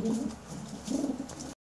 Mm-hmm.